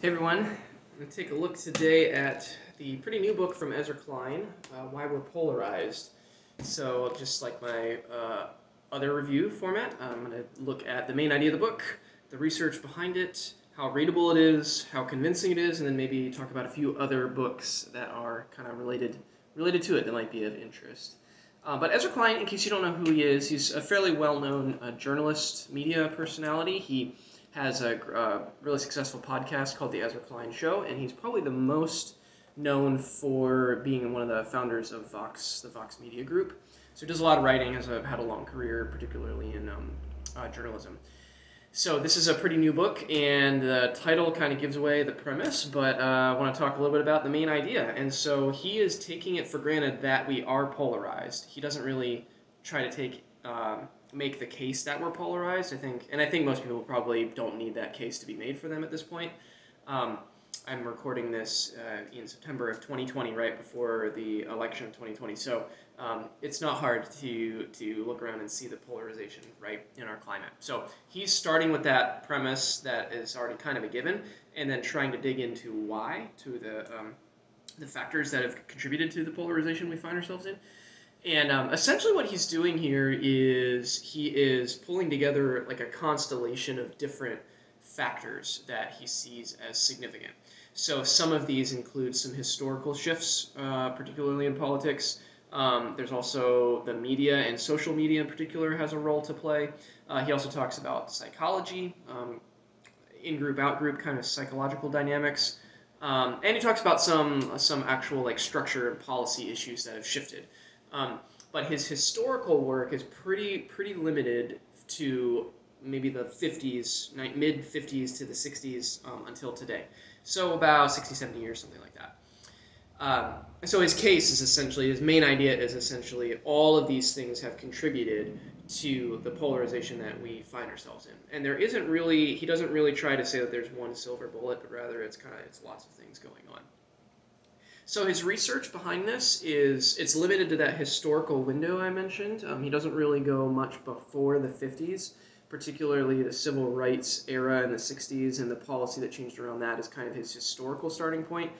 Hey everyone, I'm going to take a look today at the pretty new book from Ezra Klein, uh, Why We're Polarized. So, just like my uh, other review format, I'm going to look at the main idea of the book, the research behind it, how readable it is, how convincing it is, and then maybe talk about a few other books that are kind of related related to it that might be of interest. Uh, but Ezra Klein, in case you don't know who he is, he's a fairly well-known uh, journalist, media personality. He has a uh, really successful podcast called The Ezra Klein Show, and he's probably the most known for being one of the founders of Vox, the Vox Media Group. So he does a lot of writing, has a, had a long career, particularly in um, uh, journalism. So this is a pretty new book, and the title kind of gives away the premise, but uh, I want to talk a little bit about the main idea. And so he is taking it for granted that we are polarized. He doesn't really try to take um, make the case that we're polarized. I think, and I think most people probably don't need that case to be made for them at this point. Um, I'm recording this uh, in September of 2020, right before the election of 2020. So um, it's not hard to to look around and see the polarization right in our climate. So he's starting with that premise that is already kind of a given, and then trying to dig into why, to the um, the factors that have contributed to the polarization we find ourselves in. And um, essentially, what he's doing here is he is pulling together like a constellation of different factors that he sees as significant. So some of these include some historical shifts, uh, particularly in politics. Um, there's also the media and social media in particular has a role to play. Uh, he also talks about psychology, um, in-group, out-group kind of psychological dynamics, um, and he talks about some some actual like structure and policy issues that have shifted. Um, but his historical work is pretty pretty limited to maybe the 50s, mid 50s to the 60s um, until today. So about 60, 70 years, something like that. Um, so his case is essentially, his main idea is essentially all of these things have contributed to the polarization that we find ourselves in. And there isn't really, he doesn't really try to say that there's one silver bullet, but rather it's kind of, it's lots of things going on. So his research behind this is it's limited to that historical window I mentioned. Um, he doesn't really go much before the 50s, particularly the civil rights era in the 60s and the policy that changed around that is kind of his historical starting point.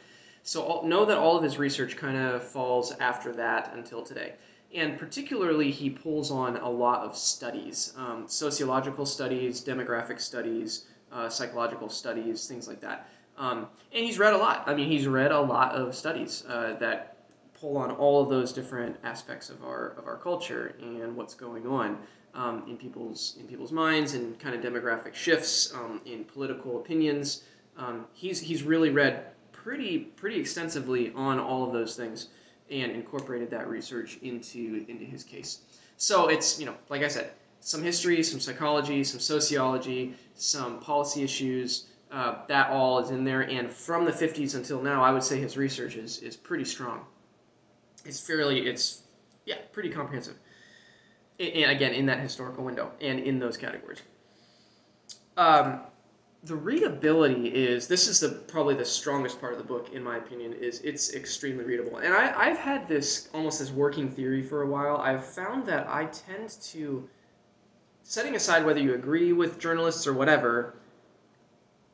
So all, know that all of his research kind of falls after that until today. And particularly, he pulls on a lot of studies um, sociological studies, demographic studies, uh, psychological studies, things like that. Um, and he's read a lot. I mean, he's read a lot of studies uh, that pull on all of those different aspects of our of our culture and what's going on um, in people's in people's minds and kind of demographic shifts um, in political opinions. Um, he's he's really read pretty pretty extensively on all of those things and incorporated that research into into his case. So it's you know like I said, some history, some psychology, some sociology, some policy issues. Uh, that all is in there, and from the 50s until now, I would say his research is, is pretty strong. It's fairly, it's, yeah, pretty comprehensive. And again, in that historical window and in those categories. Um, the readability is this is the probably the strongest part of the book in my opinion is it's extremely readable and I, i've had this almost this working theory for a while i've found that i tend to setting aside whether you agree with journalists or whatever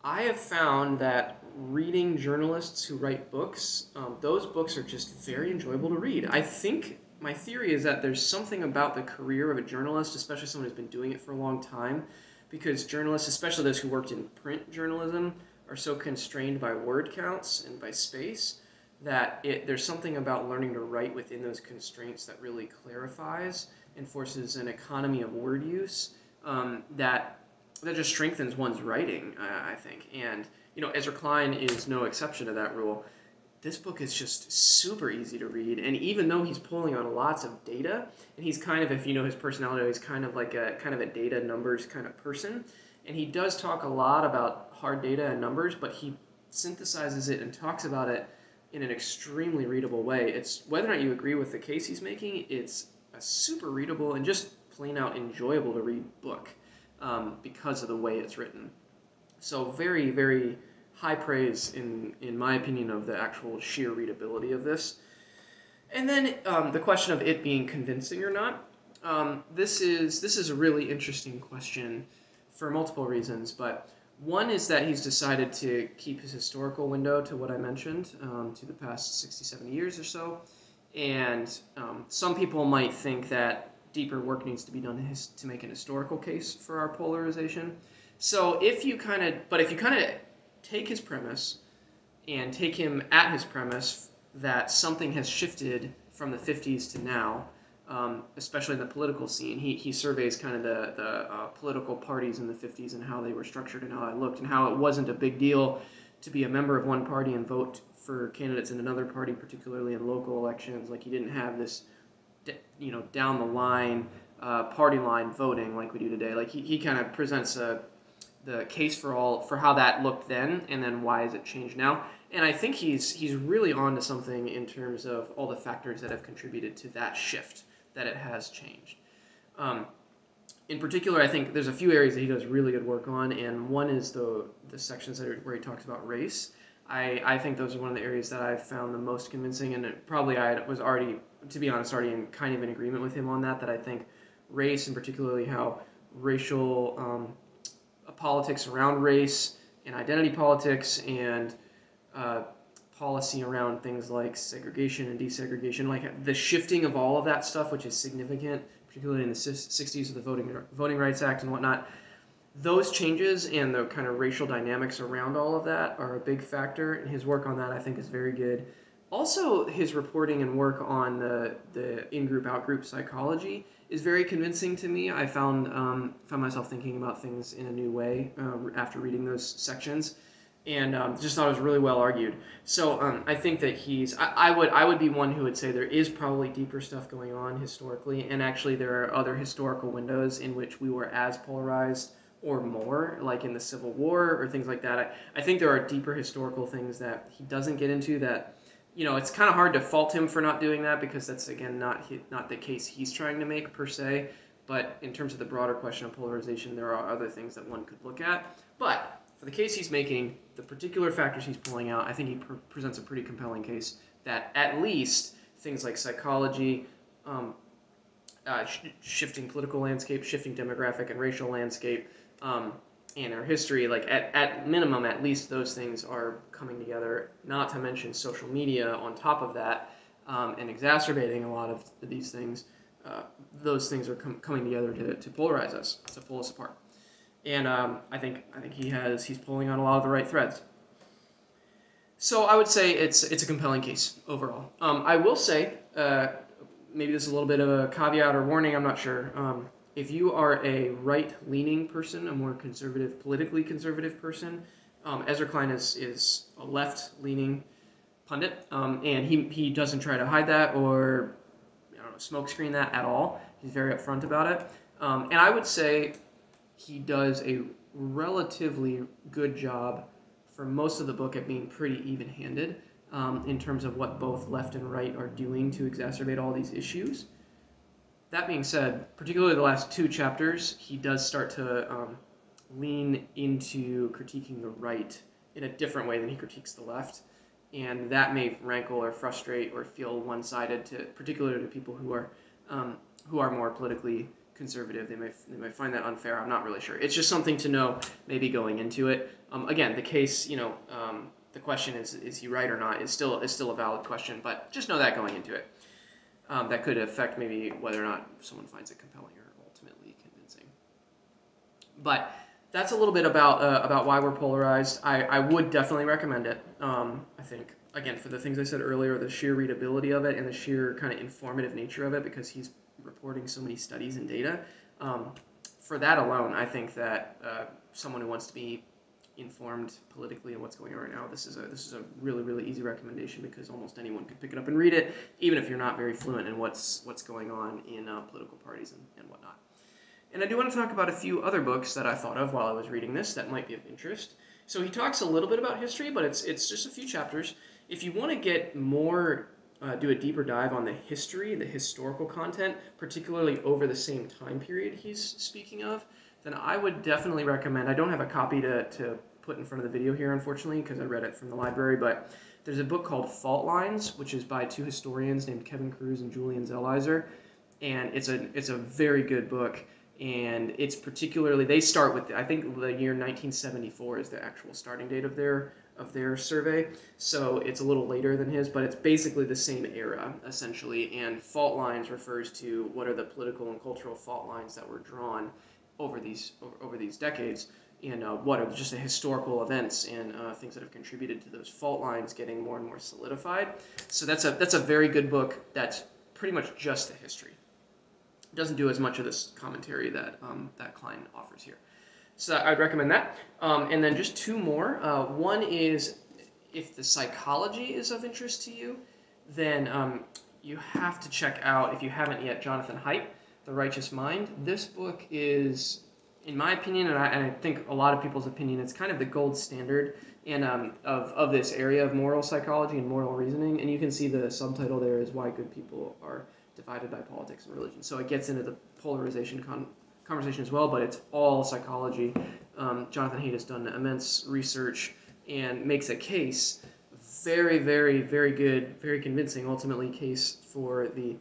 I have found that reading journalists who write books, um, those books are just very enjoyable to read. I think my theory is that there's something about the career of a journalist, especially someone who's been doing it for a long time, because journalists, especially those who worked in print journalism, are so constrained by word counts and by space that it, there's something about learning to write within those constraints that really clarifies and forces an economy of word use um, that that just strengthens one's writing, uh, I think. And you know, Ezra Klein is no exception to that rule. This book is just super easy to read, and even though he's pulling on lots of data, and he's kind of, if you know his personality, he's kind of like a kind of a data numbers kind of person, and he does talk a lot about hard data and numbers, but he synthesizes it and talks about it in an extremely readable way. It's whether or not you agree with the case he's making, it's a super readable and just plain out enjoyable to read book um, because of the way it's written. So very, very high praise in in my opinion of the actual sheer readability of this. And then um, the question of it being convincing or not. Um, this is this is a really interesting question for multiple reasons, but one is that he's decided to keep his historical window to what I mentioned, um, to the past 60, 70 years or so. And um, some people might think that deeper work needs to be done to make an historical case for our polarization. So if you kind of, but if you kind of take his premise and take him at his premise that something has shifted from the 50s to now, um, especially in the political scene. He, he surveys kind of the, the uh, political parties in the 50s and how they were structured and how it looked and how it wasn't a big deal to be a member of one party and vote for candidates in another party, particularly in local elections. Like he didn't have this, you know, down the line, uh, party line voting like we do today. Like he, he kind of presents a, the case for all for how that looked then and then why has it changed now and i think he's he's really on to something in terms of all the factors that have contributed to that shift that it has changed. Um, in particular, I think there's a few areas that he does really good work on, and one is the the sections are, where he talks about race. I, I think those are one of the areas that I've found the most convincing, and probably I was already, to be honest, already in kind of in agreement with him on that. That I think race, and particularly how racial um, politics around race and identity politics and uh, policy around things like segregation and desegregation, like the shifting of all of that stuff, which is significant, particularly in the 60s with the Voting, Voting Rights Act and whatnot. Those changes and the kind of racial dynamics around all of that are a big factor, and his work on that I think is very good. Also, his reporting and work on the, the in-group, out-group psychology is very convincing to me. I found um, found myself thinking about things in a new way uh, after reading those sections and um, just thought it was really well argued. So um, I think that he's. I, I, would I would be one who would say there is probably deeper stuff going on historically, and actually there are other historical windows in which we were as polarized or more, like in the Civil War or things like that. I, I think there are deeper historical things that he doesn't get into that. You know, it's kind of hard to fault him for not doing that because that's again not not the case he's trying to make per se. But in terms of the broader question of polarization, there are other things that one could look at. But for the case he's making, the particular factors he's pulling out, I think he pr- presents a pretty compelling case that at least things like psychology, um, uh, sh- shifting political landscape, shifting demographic and racial landscape, um, and our history, like at, at minimum, at least those things are coming together. Not to mention social media on top of that, um, and exacerbating a lot of these things. Uh, those things are com- coming together to, to polarize us, to pull us apart and um, I think I think he has he's pulling on a lot of the right threads. So I would say it's it's a compelling case overall. Um, I will say uh, maybe this is a little bit of a caveat or warning. I'm not sure. Um, if you are a right-leaning person, a more conservative, politically conservative person, um, Ezra Klein is is a left-leaning pundit, um, and he he doesn't try to hide that or I don't know smokescreen that at all. He's very upfront about it. Um, and I would say he does a relatively good job for most of the book at being pretty even handed um, in terms of what both left and right are doing to exacerbate all these issues. That being said, particularly the last two chapters, he does start to um, lean into critiquing the right in a different way than he critiques the left. And that may rankle or frustrate or feel one-sided to, particularly to people who are um, who are more politically conservative. They may they may find that unfair. I'm not really sure. It's just something to know maybe going into it. Um, again, the case, you know, um, the question is is he right or not is still is still a valid question, but just know that going into it. Um, that could affect maybe whether or not someone finds it compelling or ultimately convincing. But that's a little bit about uh, about why we're polarized. I, I would definitely recommend it. Um, I think again for the things I said earlier, the sheer readability of it and the sheer kind of informative nature of it, because he's reporting so many studies and data. Um, for that alone, I think that uh, someone who wants to be informed politically on what's going on right now, this is a this is a really really easy recommendation because almost anyone could pick it up and read it, even if you're not very fluent in what's what's going on in uh, political parties and, and whatnot. And I do want to talk about a few other books that I thought of while I was reading this that might be of interest. So he talks a little bit about history, but it's it's just a few chapters. If you want to get more uh, do a deeper dive on the history, the historical content, particularly over the same time period he's speaking of, then I would definitely recommend. I don't have a copy to, to put in front of the video here, unfortunately, because I read it from the library, but there's a book called Fault Lines, which is by two historians named Kevin Kruse and Julian Zelizer, and it's a it's a very good book. and it's particularly they start with I think the year 1974 is the actual starting date of their of their survey. So it's a little later than his, but it's basically the same era essentially. And fault lines refers to what are the political and cultural fault lines that were drawn over these over, over these decades, and uh, what are just the historical events and uh, things that have contributed to those fault lines getting more and more solidified. So that's a that's a very good book. That's pretty much just the history. It doesn't do as much of this commentary that um, that Klein offers here. So I'd recommend that. Um, and then just two more. Uh, one is if the psychology is of interest to you, then um, you have to check out, if you haven't yet, Jonathan Haidt, The Righteous Mind. This book is, in my opinion, and I, and I think a lot of people's opinion, it's kind of the gold standard in, um, of, of this area of moral psychology and moral reasoning. And you can see the subtitle there is Why Good People Are Divided by Politics and Religion. So it gets into the polarization con- conversation as well, but it's all psychology. Um, Jonathan Haidt has done immense research and makes a case, very, very, very good, very convincing, ultimately, case for the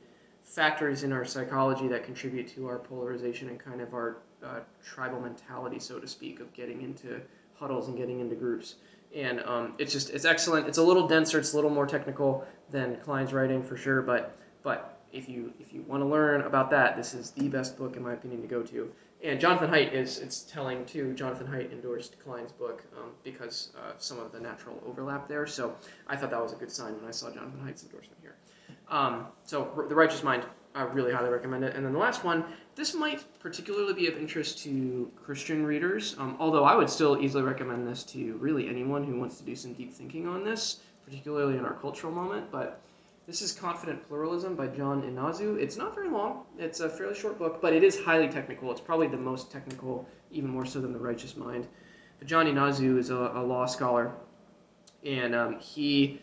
factors in our psychology that contribute to our polarization and kind of our uh, tribal mentality, so to speak, of getting into huddles and getting into groups. And um, it's just it's excellent. It's a little denser. It's a little more technical than Klein's writing for sure, but but if you if you want to learn about that, this is the best book in my opinion to go to. And Jonathan Haidt is it's telling too. Jonathan Haidt endorsed Klein's book um, because uh, some of the natural overlap there. So I thought that was a good sign when I saw Jonathan Haidt's endorsement here. Um, so The Righteous Mind, I really highly recommend it. And then the last one, this might particularly be of interest to Christian readers, um, although I would still easily recommend this to really anyone who wants to do some deep thinking on this, particularly in our cultural moment. But this is Confident Pluralism by John Inazu. It's not very long. It's a fairly short book, but it is highly technical. It's probably the most technical, even more so than The Righteous Mind. But John Inazu is a, a law scholar, and um, he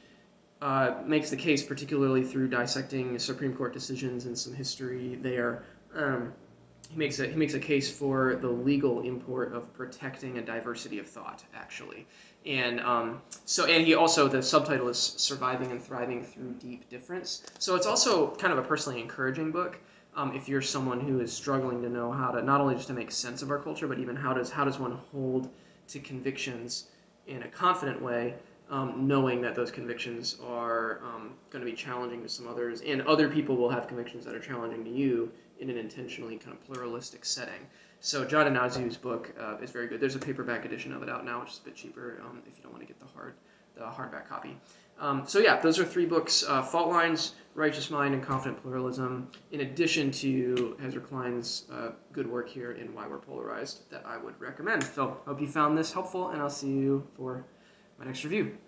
uh, makes the case, particularly through dissecting Supreme Court decisions and some history there. Um, he makes a he makes a case for the legal import of protecting a diversity of thought, actually, and um, so and he also the subtitle is surviving and thriving through deep difference so it's also kind of a personally encouraging book um, if you're someone who is struggling to know how to not only just to make sense of our culture but even how does how does one hold to convictions in a confident way um, knowing that those convictions are um, going to be challenging to some others and other people will have convictions that are challenging to you in an intentionally kind of pluralistic setting so John Inazu's book uh, is very good. There's a paperback edition of it out now, which is a bit cheaper um, if you don't want to get the hard, the hardback copy. Um, so yeah, those are three books: uh, Fault Lines, Righteous Mind, and Confident Pluralism. In addition to Ezra Klein's uh, good work here in Why We're Polarized, that I would recommend. So hope you found this helpful, and I'll see you for my next review.